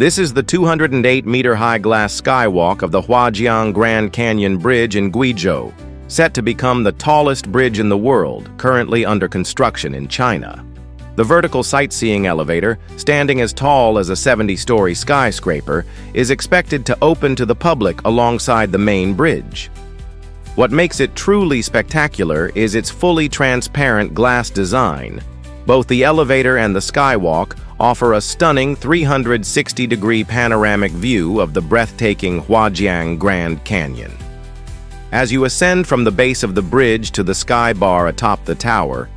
This is the 208-meter-high glass skywalk of the Huajiang Grand Canyon Bridge in Guizhou, set to become the tallest bridge in the world, currently under construction in China. The vertical sightseeing elevator, standing as tall as a 70-story skyscraper, is expected to open to the public alongside the main bridge. What makes it truly spectacular is its fully transparent glass design. Both the elevator and the skywalk offer a stunning 360-degree panoramic view of the breathtaking Huajiang Grand Canyon. As you ascend from the base of the bridge to the sky bar atop the tower,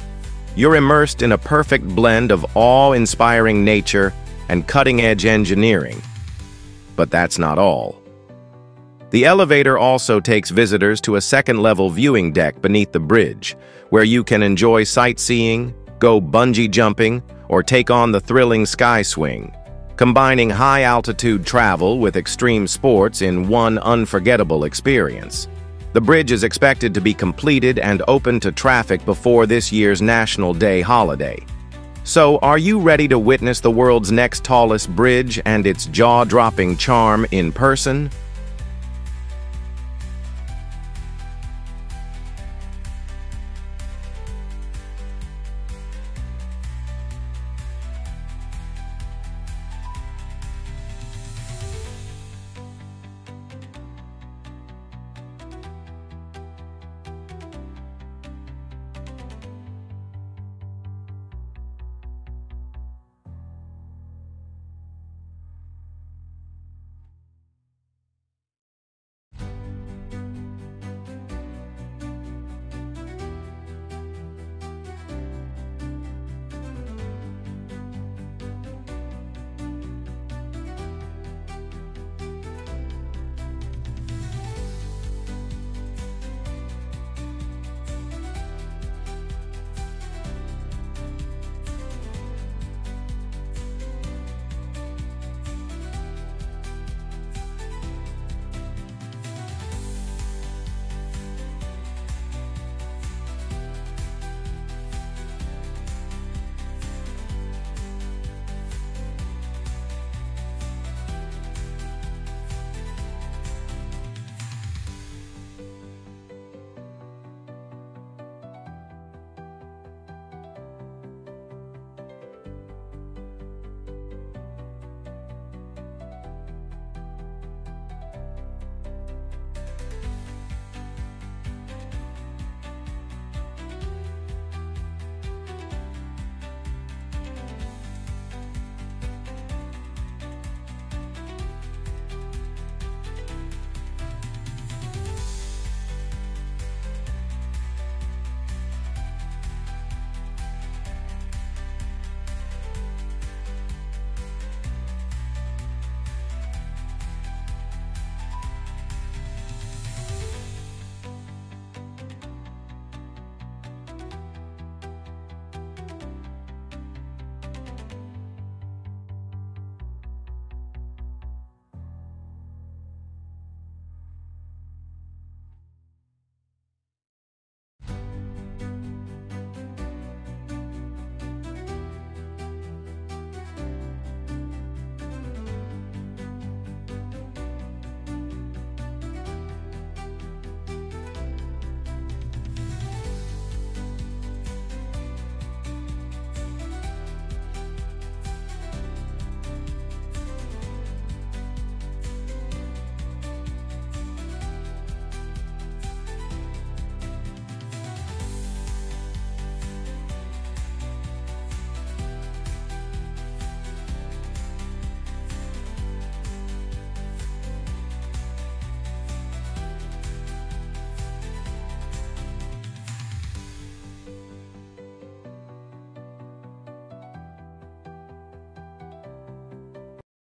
you're immersed in a perfect blend of awe-inspiring nature and cutting-edge engineering. But that's not all. The elevator also takes visitors to a second-level viewing deck beneath the bridge, where you can enjoy sightseeing, go bungee jumping, or take on the thrilling sky swing, combining high-altitude travel with extreme sports in one unforgettable experience. The bridge is expected to be completed and open to traffic before this year's National Day holiday. So, are you ready to witness the world's next tallest bridge and its jaw-dropping charm in person?